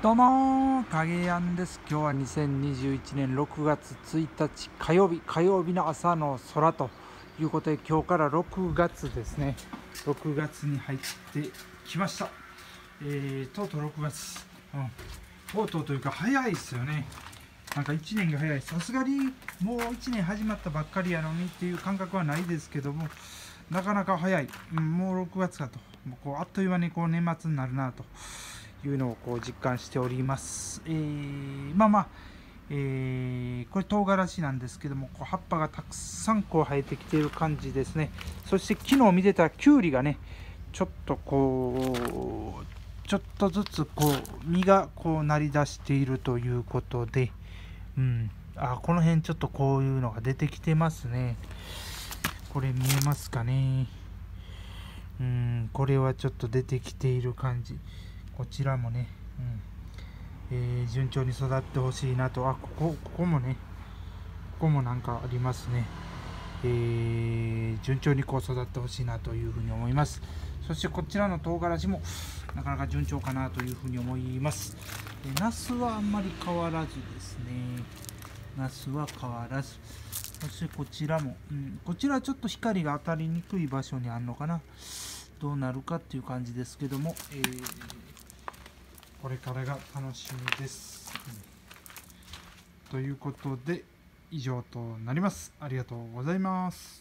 どうも影やんです。今日は2021年6月1日火曜日。火曜日の朝の空ということで今日から6月ですね。6月に入ってきました。えー、とうとう6月、うん、とうとうというか早いですよね。なんか1年が早い。さすがにもう1年始まったばっかりやのにっていう感覚はないですけどもなかなか早い、うん、もう6月かと。もうこうあっという間にこう年末になるなと。いうのをこう実感しております。えー、まあまあ、えー、これ唐辛子なんですけどもこう葉っぱがたくさんこう生えてきている感じですね。そして昨日見てたきゅうりがねちょっとこうちょっとずつこう実がこうなりだしているということで、うん、あこの辺ちょっとこういうのが出てきてますね。これ見えますかね。うん。これはちょっと出てきている感じ。こちらもね、うん。えー、順調に育ってほしいなと。あここここもねここもなんかありますね、えー、順調にこう育ってほしいなというふうに思います。そしてこちらの唐辛子もなかなか順調かなというふうに思います。でナスはあんまり変わらずですね。ナスは変わらず。そしてこちらも、うん、こちらはちょっと光が当たりにくい場所にあるのかな。どうなるかっていう感じですけども、えーこれからが楽しみです、うん、ということで以上となります。ありがとうございます。